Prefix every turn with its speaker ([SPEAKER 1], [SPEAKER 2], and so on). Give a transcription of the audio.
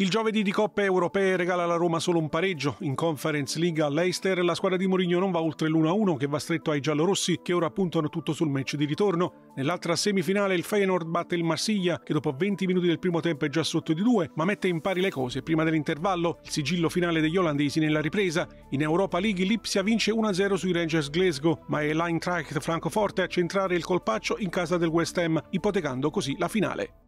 [SPEAKER 1] Il giovedì di Coppe Europee regala alla Roma solo un pareggio. In Conference League all'Eister la squadra di Mourinho non va oltre l'1-1 che va stretto ai giallorossi che ora puntano tutto sul match di ritorno. Nell'altra semifinale il Feyenoord batte il Marsiglia che dopo 20 minuti del primo tempo è già sotto di 2 ma mette in pari le cose prima dell'intervallo. Il sigillo finale degli olandesi nella ripresa. In Europa League l'Ipsia vince 1-0 sui Rangers Glasgow ma è l'Eintracht Francoforte a centrare il colpaccio in casa del West Ham ipotecando così la finale.